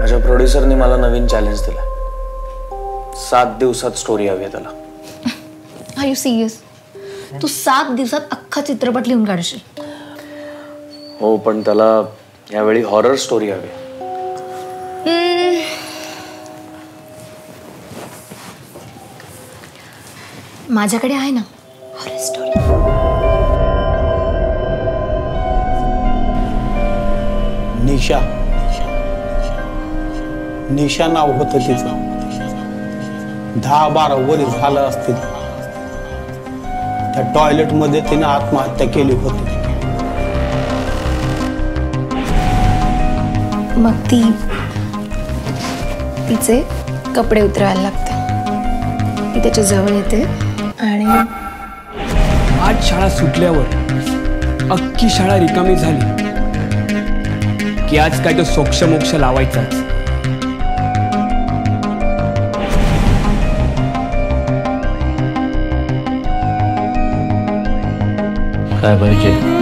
माझ्या प्रोड्युसरने मला नवीन चॅलेंज दिला. सात दिवसात स्टोरी हवी आहे त्याला. आय यू सिरियस तू सात दिवसात अख्खा चित्रपट लिहून काढशील. हो पण त्याला यावेळी हॉरर स्टोरी हवी माझ्याकडे आहे ना हॉरर स्टोरी निशा. निशा नाव होतं तिचं. दहा बारा वरील झालं असतील. त्या टॉयलेटमध्ये तिने आत्महत्या केली होती. मग ती तिचे कपडे उतरायला लागते. ती त्याच्याजवळ येते आणि आज शाळा सुटल्यावर अख्खी शाळा रिकामी झाली. की आज काय तो सोक्ष मोक्ष लावायचाच काय पाहिजे?